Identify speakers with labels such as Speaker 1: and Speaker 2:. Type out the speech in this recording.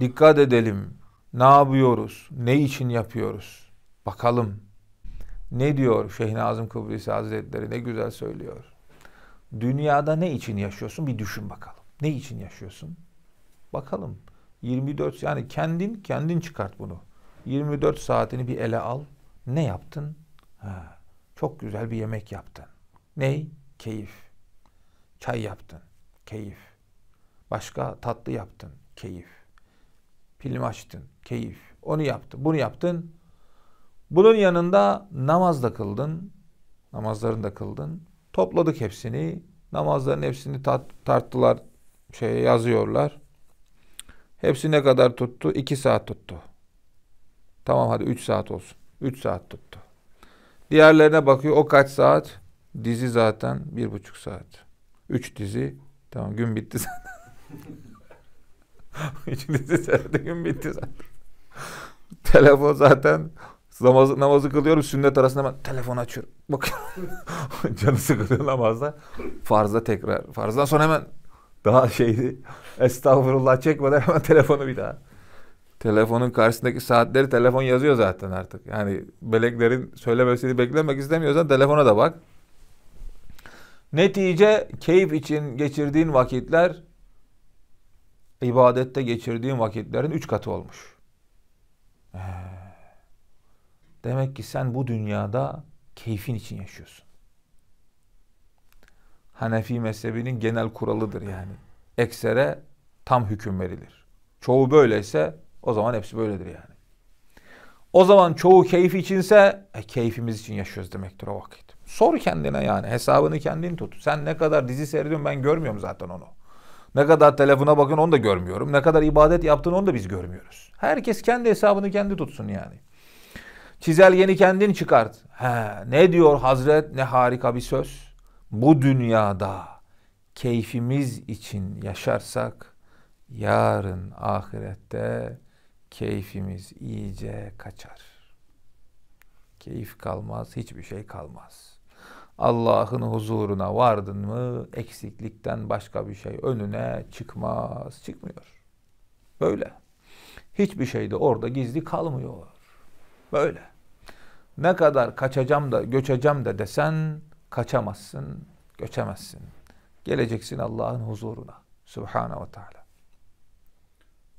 Speaker 1: Dikkat edelim. Ne yapıyoruz? Ne için yapıyoruz? Bakalım. Ne diyor Şeyh Nazım Kıbrısı Hazretleri? Ne güzel söylüyor. Dünyada ne için yaşıyorsun? Bir düşün bakalım. Ne için yaşıyorsun? Bakalım. 24 yani kendin kendin çıkart bunu. 24 saatini bir ele al. Ne yaptın? Ha, çok güzel bir yemek yaptın. Ney? Keyif. Çay yaptın. Keyif. Başka tatlı yaptın. Keyif. Film açtın. Keyif. Onu yaptın. Bunu yaptın. Bunun yanında namaz da kıldın. Namazlarını da kıldın. Topladık hepsini. Namazların hepsini tat, tarttılar. Şeye yazıyorlar. Hepsi ne kadar tuttu? İki saat tuttu. Tamam hadi üç saat olsun. Üç saat tuttu. Diğerlerine bakıyor. O kaç saat? Dizi zaten bir buçuk saat. Üç dizi. Tamam gün bitti zaten. Üç dizi seyretti gün bitti zaten. Telefon zaten namazı, namazı kılıyorum sünnet arasında hemen telefon açıyorum. Bakıyorum. Canı sıkılıyor namazda. Farzda tekrar. Farzdan sonra hemen daha şeydi. Estağfurullah çekmeden hemen telefonu bir daha. Telefonun karşısındaki saatleri telefon yazıyor zaten artık. Yani meleklerin söylemesini beklemek istemiyorsan telefona da bak. Netice keyif için geçirdiğin vakitler ibadette geçirdiğin vakitlerin üç katı olmuş. Ee, demek ki sen bu dünyada keyfin için yaşıyorsun. Hanefi mezhebinin genel kuralıdır yani. Eksere tam hüküm verilir. Çoğu böyleyse o zaman hepsi böyledir yani. O zaman çoğu keyif içinse e, keyfimiz için yaşıyoruz demektir o vakit. Sor kendine yani hesabını kendin tut. Sen ne kadar dizi seyrediyorsun ben görmüyorum zaten onu. Ne kadar telefona bakın onu da görmüyorum. Ne kadar ibadet yaptığını onu da biz görmüyoruz. Herkes kendi hesabını kendi tutsun yani. Çizelgeni kendin çıkart. He, ne diyor Hazret ne harika bir söz. Bu dünyada keyfimiz için yaşarsak yarın ahirette keyfimiz iyice kaçar. Keyif kalmaz, hiçbir şey kalmaz. Allah'ın huzuruna vardın mı eksiklikten başka bir şey önüne çıkmaz, çıkmıyor. Böyle. Hiçbir şey de orada gizli kalmıyor. Böyle. Ne kadar kaçacağım da göçeceğim de desen kaçamazsın, göçemezsin. Geleceksin Allah'ın huzuruna. Subhanahu ve Teala.